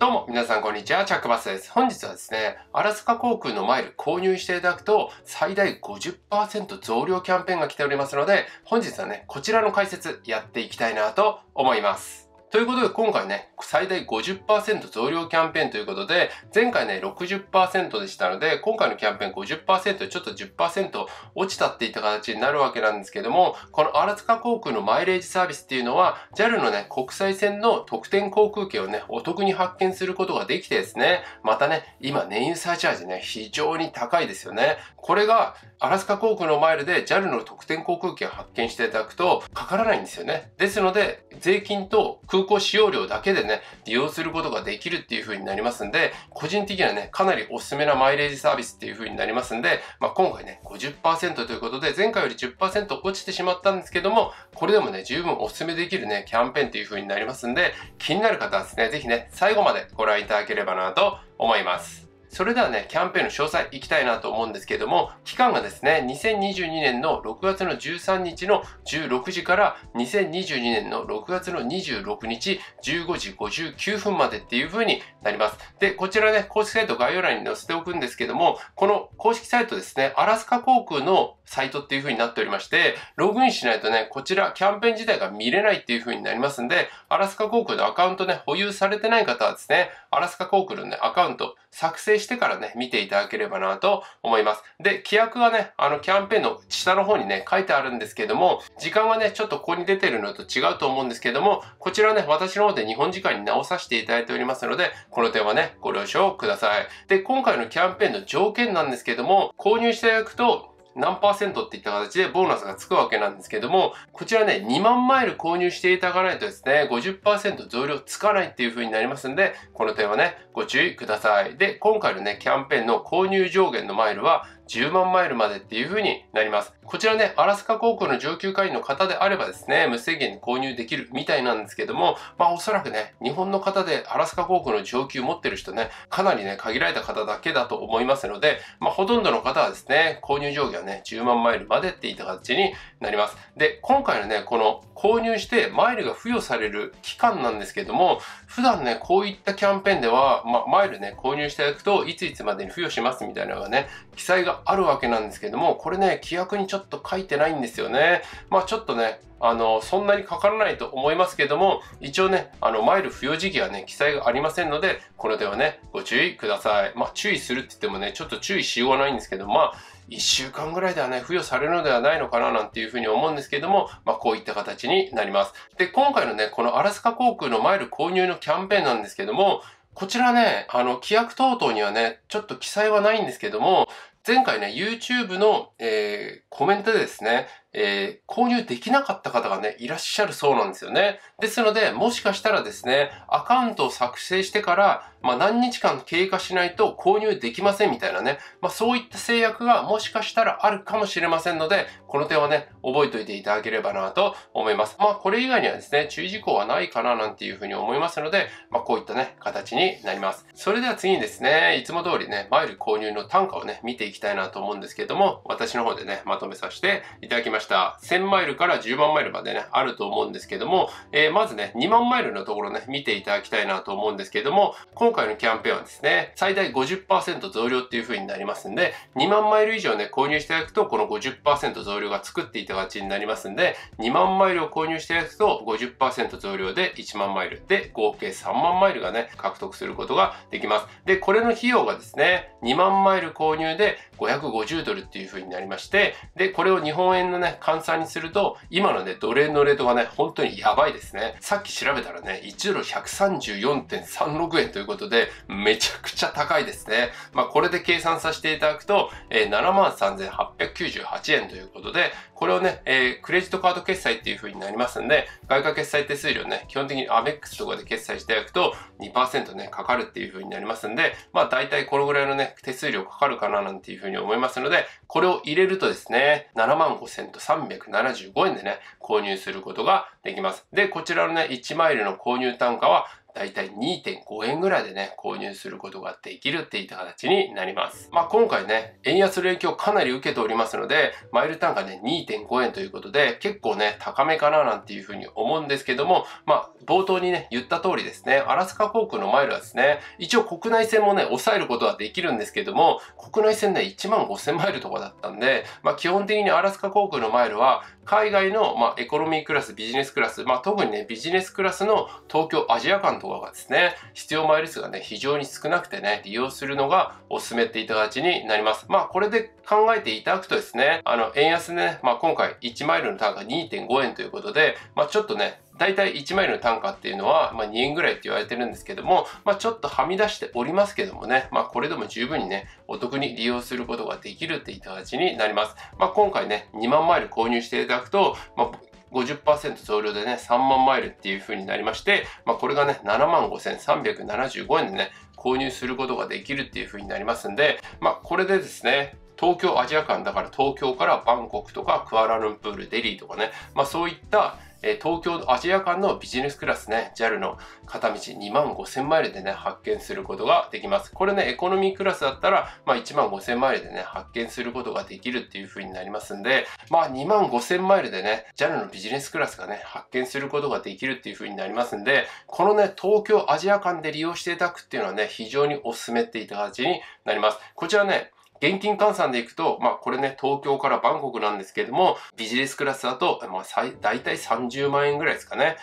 どうも、皆さんこんにちは、チャックバスです。本日はですね、アラスカ航空のマイル購入していただくと、最大50%増量キャンペーンが来ておりますので、本日はね、こちらの解説やっていきたいなと思います。ということで今回ね、最大50%増量キャンペーンということで、前回ね、60%でしたので、今回のキャンペーン50%ちょっと10%落ちたっていった形になるわけなんですけども、このアラスカ航空のマイレージサービスっていうのは、JAL のね、国際線の特典航空券をね、お得に発見することができてですね、またね、今燃油サーチャージね、非常に高いですよね。これが、アラスカ航空のマイルで JAL の特典航空券を発見していただくと、かからないんですよね。ですので、税金と空空港使用料だけでね、利用することができるっていう風になりますんで、個人的にはね、かなりおすすめなマイレージサービスっていう風になりますんで、まあ、今回ね、50%ということで、前回より10%落ちてしまったんですけども、これでもね、十分おすすめできるね、キャンペーンっていう風になりますんで、気になる方はですね、ぜひね、最後までご覧いただければなと思います。それではね、キャンペーンの詳細いきたいなと思うんですけども、期間がですね、2022年の6月の13日の16時から2022年の6月の26日15時59分までっていう風になります。で、こちらね、公式サイト概要欄に載せておくんですけども、この公式サイトですね、アラスカ航空のサイトっていう風になっておりまして、ログインしないとね、こちらキャンペーン自体が見れないっていう風になりますんで、アラスカ航空のアカウントね、保有されてない方はですね、アラスカ航空のね、アカウント作成してからね、見ていただければなと思います。で、規約はね、あの、キャンペーンの下の方にね、書いてあるんですけども、時間はね、ちょっとここに出てるのと違うと思うんですけども、こちらね、私の方で日本時間に直させていただいておりますので、この点はね、ご了承ください。で、今回のキャンペーンの条件なんですけども、購入していただくと、何パーセントっていった形でボーナスがつくわけなんですけども、こちらね、2万マイル購入していただかないとですね、50%増量つかないっていう風になりますんで、この点はね、ご注意ください。で、今回のね、キャンペーンの購入上限のマイルは10万マイルまでっていう風になります。こちらね、アラスカ航空の上級会員の方であればですね、無制限で購入できるみたいなんですけども、まあおそらくね、日本の方でアラスカ航空の上級持ってる人ね、かなりね、限られた方だけだと思いますので、まあほとんどの方はですね、購入上限はね、10万マイルまでっていった形になります。で、今回のね、この購入してマイルが付与される期間なんですけども、普段ね、こういったキャンペーンでは、まあ、マイルね、購入していただくと、いついつまでに付与しますみたいなのがね、記載があるわけなんですけども、これね、規約にちょっと書いてないんですよね。まあちょっとね、あの、そんなにかからないと思いますけども、一応ね、あの、マイル付与時期はね、記載がありませんので、この点はね、ご注意ください。まあ、注意するって言ってもね、ちょっと注意しようがないんですけど、まあ、1週間ぐらいではね、付与されるのではないのかななんていうふうに思うんですけども、まあ、こういった形になります。で、今回のね、このアラスカ航空のマイル購入のキャンペーンなんですけども、こちらね、あの、規約等々にはね、ちょっと記載はないんですけども、前回ね、YouTube の、えー、コメントでですね、えー、購入できなかった方がね、いらっしゃるそうなんですよね。ですので、もしかしたらですね、アカウントを作成してから、まあ、何日間経過しないと購入できませんみたいなね、まあ、そういった制約がもしかしたらあるかもしれませんので、この点はね、覚えておいていただければなと思います。まあ、これ以外にはですね、注意事項はないかななんていうふうに思いますので、まあ、こういったね、形になります。それでは次にですね、いつも通りね、マイル購入の単価をね、見ていきたいなと思うんですけれども、私の方でね、まとめさせていただきました。1000マイルから10万マイルまでね、あると思うんですけども、えー、まずね、2万マイルのところね、見ていただきたいなと思うんですけども、今回のキャンペーンはですね、最大50%増量っていう風になりますんで、2万マイル以上ね、購入していただくと、この50%増量が作っていた形になりますんで、2万マイルを購入していただくと、50%増量で1万マイルで、合計3万マイルがね、獲得することができます。で、これの費用がですね、2万マイル購入で550ドルっていう風になりまして、で、これを日本円のね、換算にすると、今のね、奴隷のレートがね、本当にやばいですね。さっき調べたらね、1ドル134.36円ということで、めちゃくちゃ高いですね。まあ、これで計算させていただくと、えー、73,898円ということで、これをね、えー、クレジットカード決済っていう風になりますんで、外貨決済手数料ね、基本的にアメックスとかで決済していただくと2%ね、かかるっていう風になりますんで、まあ大体このぐらいのね、手数料かかるかななんてていう風に思いますので、これを入れるとですね、75,375円でね、購入することができます。で、こちらのね、1マイルの購入単価はだいたい2.5円ぐらいでね、購入することができるっていった形になります。まあ今回ね、円安の影響かなり受けておりますので、マイル単価ね、2.5円ということで、結構ね、高めかななんていうふうに思うんですけども、まあ冒頭にね、言った通りですね、アラスカ航空のマイルはですね、一応国内線もね、抑えることはできるんですけども、国内線ね、1万5000マイルとかだったんで、まあ基本的にアラスカ航空のマイルは、海外の、まあ、エコノミークラス、ビジネスクラス、まあ、特にね、ビジネスクラスの東京アジア間とかがですね、必要マイル数がね、非常に少なくてね、利用するのがおすすめっていった形になります。まあ、これで考えていただくとですね、あの、円安ね、まあ、今回1マイルの単価2.5円ということで、まあ、ちょっとね、大体1マイルの単価っていうのは、まあ、2円ぐらいって言われてるんですけども、まあ、ちょっとはみ出しておりますけどもね、まあ、これでも十分にね、お得に利用することができるっていった形になります。まあ、今回ね、2万マイル購入していただくと、まあ50%増量でね、3万マイルっていう風になりまして、まあ、これがね、7万5375円でね、購入することができるっていう風になりますんで、まあ、これでですね、東京アジア間だから東京からバンコクとかクアラルンプール、デリーとかね、まあそういったえ東京アジア間のビジネスクラスね、JAL の片道2万5000マイルでね、発見することができます。これね、エコノミークラスだったら、まあ1万5000マイルでね、発見することができるっていう風になりますんで、まあ2万5000マイルでね、JAL のビジネスクラスがね、発見することができるっていう風になりますんで、このね、東京アジア間で利用していただくっていうのはね、非常にお勧めっていた形になります。こちらね、現金換算でいくと、まあこれね、東京からバンコクなんですけども、ビジネスクラスだと、まあ、大体30万円ぐらいですかね。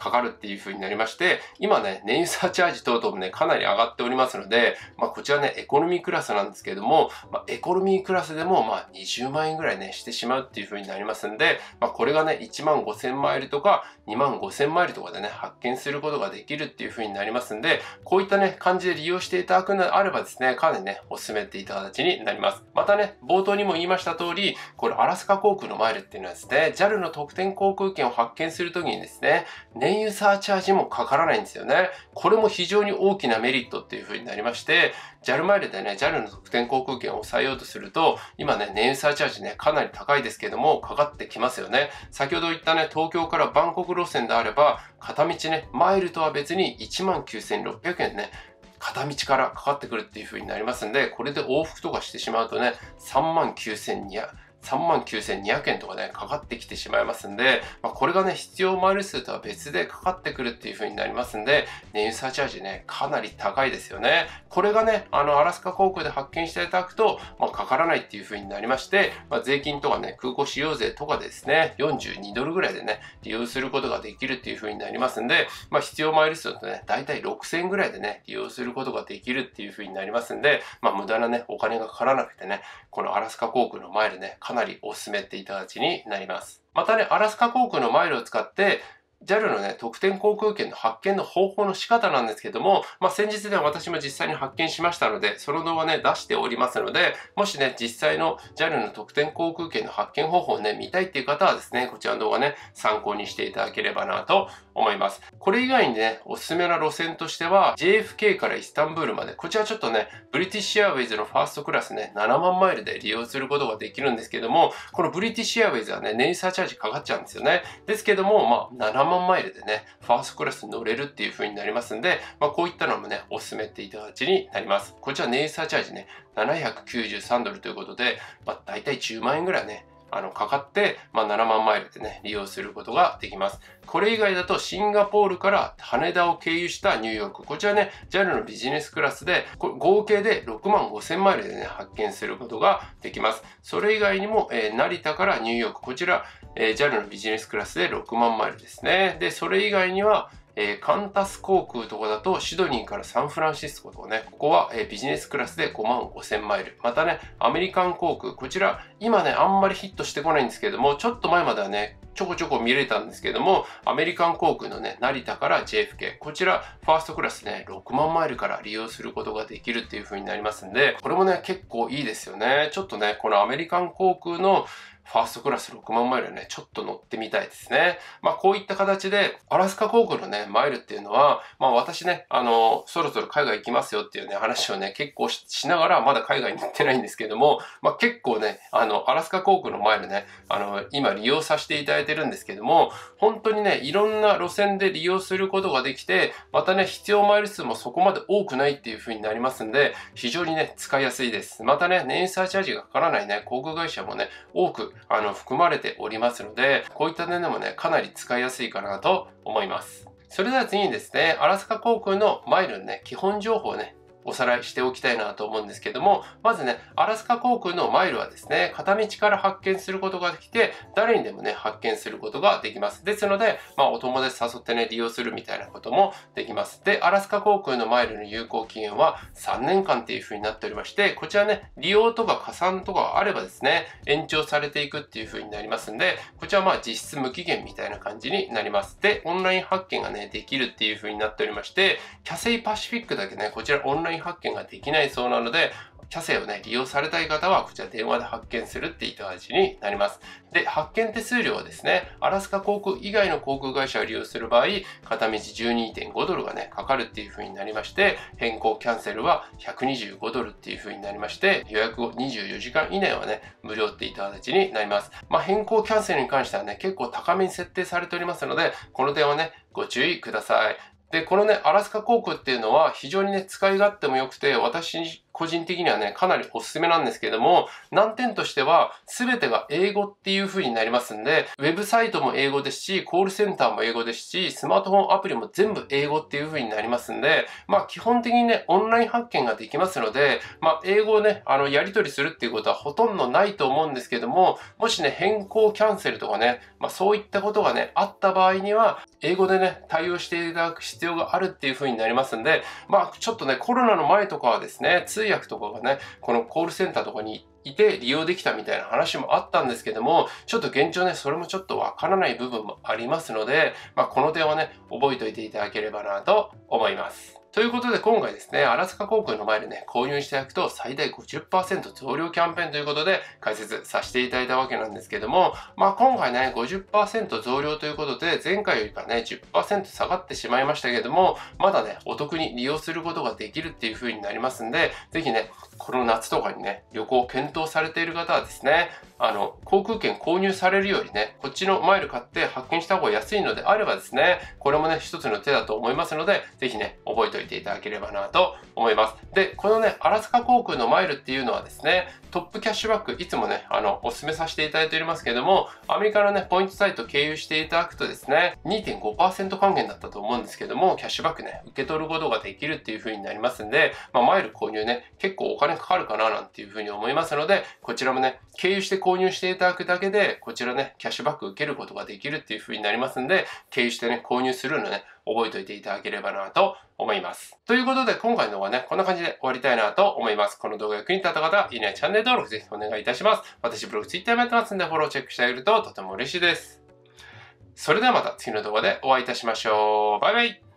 かかるっていう風になりまして、今ね、燃油サーチャージ等々もね、かなり上がっておりますので、まあこちらね、エコノミークラスなんですけれども、まあエコノミークラスでもまあ20万円ぐらいね、してしまうっていう風になりますんで、まあこれがね、1万5000マイルとか2万5000マイルとかでね、発見することができるっていう風になりますんで、こういったね、感じで利用していただくのであればですね、かなりね、お勧めていた形になります。またね、冒頭にも言いました通り、これアラスカ航空のマイルっていうのはですね、JAL の特典航空券を発見するときにですね、燃油サーチャージもかからないんですよね。これも非常に大きなメリットっていう風になりまして、JAL マイルでね、JAL の特典航空券を抑えようとすると、今ね、燃油サーチャージね、かなり高いですけども、かかってきますよね。先ほど言ったね、東京からバンコク路線であれば、片道ね、マイルとは別に19,600円ね、片道からかかってくるっていう風になりますんで、これで往復とかしてしまうとね、39,200円3万9200円とかね、かかってきてしまいますんで、まあ、これがね、必要マイル数とは別でかかってくるっていう風になりますんで、燃油サーチャージね、かなり高いですよね。これがね、あの、アラスカ航空で発見していただくと、まあ、かからないっていう風になりまして、まあ、税金とかね、空港使用税とかですね、42ドルぐらいでね、利用することができるっていう風になりますんで、まあ、必要マイル数とね、だいたい6000円ぐらいでね、利用することができるっていう風になりますんで、まあ、無駄なね、お金がかからなくてね、このアラスカ航空のマイルね、かなりお勧めっていた形になります。またね、アラスカ航空のマイルを使って、JAL のね、特典航空券の発見の方法の仕方なんですけども、まあ、先日では私も実際に発見しましたので、その動画ね、出しておりますので、もしね、実際の JAL の特典航空券の発見方法をね、見たいっていう方はですね、こちらの動画ね、参考にしていただければなと思います。これ以外にね、おすすめな路線としては、JFK からイスタンブールまで、こちらちょっとね、ブリティッシュアウェイズのファーストクラスね、7万マイルで利用することができるんですけども、このブリティッシュアウェイズはね、燃油サーチャージかかっちゃうんですよね。ですけども、まあ、7万万マイルでね、ファーストクラスに乗れるっていう風になりますんで、まあ、こういったのもね、お勧めっていただきになります。こちらネイサーチャージね、793ドルということで、まあ、大体10万円ぐらいね、あの、かかって、まあ、7万マイルでね、利用することができます。これ以外だと、シンガポールから羽田を経由したニューヨーク。こちらね、JAL のビジネスクラスで、合計で6万5千マイルでね、発見することができます。それ以外にも、えー、成田からニューヨーク。こちら、えー、JAL のビジネスクラスで6万マイルですね。で、それ以外には、えー、カンタス航空とかだとシドニーからサンフランシスコとかね、ここは、えー、ビジネスクラスで5万5千マイル。またね、アメリカン航空、こちら今ね、あんまりヒットしてこないんですけども、ちょっと前まではね、ちょこちょこ見れたんですけども、アメリカン航空のね、成田から JFK、こちら、ファーストクラスね、6万マイルから利用することができるっていう風になりますんで、これもね、結構いいですよね。ちょっとね、このアメリカン航空のファーストクラス6万マイルね、ちょっと乗ってみたいですね。まあこういった形で、アラスカ航空のね、マイルっていうのは、まあ私ね、あの、そろそろ海外行きますよっていうね、話をね、結構しながら、まだ海外に行ってないんですけども、まあ結構ね、あの、アラスカ航空のマイルね、あの、今利用させていただいてるんですけども、本当にね、いろんな路線で利用することができて、またね、必要マイル数もそこまで多くないっていう風になりますんで、非常にね、使いやすいです。またね、燃油サーチャージがかからないね、航空会社もね、多く、あの、含まれておりますので、こういった点でもね、かなり使いやすいかなと思います。それでは次にですね、アラスカ航空のマイルのね、基本情報をね、おさらいしておきたいなと思うんですけども、まずね、アラスカ航空のマイルはですね、片道から発見することができて、誰にでもね、発見することができます。ですので、まあ、お友達誘ってね、利用するみたいなこともできます。で、アラスカ航空のマイルの有効期限は3年間っていう風になっておりまして、こちらね、利用とか加算とかあればですね、延長されていくっていう風になりますんで、こちらはまあ実質無期限みたいな感じになります。で、オンライン発見がね、できるっていう風になっておりまして、キャセイパシフィックだけね、こちらオンライン発見ができないそうなので、キャセイをね、利用されたい方は、こちら電話で発見するっていった形になります。で、発見手数料はですね、アラスカ航空以外の航空会社を利用する場合、片道12.5ドルがね、かかるっていう風になりまして、変更キャンセルは125ドルっていう風になりまして、予約後24時間以内はね、無料っていった形になります。まあ、変更キャンセルに関してはね、結構高めに設定されておりますので、この点はね、ご注意ください。で、このね、アラスカ航空っていうのは非常にね、使い勝手も良くて、私個人的にはね、かなりおすすめなんですけれども、難点としては、すべてが英語っていう風になりますんで、ウェブサイトも英語ですし、コールセンターも英語ですし、スマートフォンアプリも全部英語っていう風になりますんで、まあ基本的にね、オンライン発見ができますので、まあ英語をね、あの、やり取りするっていうことはほとんどないと思うんですけども、もしね、変更キャンセルとかね、まあそういったことがね、あった場合には、英語でね、対応していただく必要要があるっていう風になりますんで、まあちょっとね、コロナの前とかはですね、通訳とかがね、このコールセンターとかにいて利用できたみたいな話もあったんですけども、ちょっと現状ね、それもちょっとわからない部分もありますので、まあ、この点はね、覚えておいていただければなと思います。ということで今回ですね、アラスカ航空の前でね、購入していただくと最大50%増量キャンペーンということで解説させていただいたわけなんですけども、まあ今回ね、50%増量ということで、前回よりかね、10%下がってしまいましたけども、まだね、お得に利用することができるっていう風になりますんで、ぜひね、この夏とかにね、旅行を検討されている方はですね、あの、航空券購入されるよりね、こっちのマイル買って発見した方が安いのであればですね、これもね、一つの手だと思いますので、ぜひね、覚えておいていただければなと思います。で、このね、アラスカ航空のマイルっていうのはですね、トップキャッシュバック、いつもね、あの、お勧めさせていただいておりますけれども、アメリカのね、ポイントサイト経由していただくとですね、2.5%還元だったと思うんですけども、キャッシュバックね、受け取ることができるっていう風になりますんで、まあ、マイル購入ね、結構お金かかるかななんていう風に思いますので、こちらもね、経由して購購入していただくだけで、こちらね、キャッシュバック受けることができるっていう風になりますんで、経由してね、購入するのね、覚えておいていただければなと思います。ということで、今回の動画はね、こんな感じで終わりたいなと思います。この動画が役に立った方は、いいね、チャンネル登録ぜひお願いいたします。私、ブログ、ツイッターもやってますんで、フォローチェックしてあげるととても嬉しいです。それではまた次の動画でお会いいたしましょう。バイバイ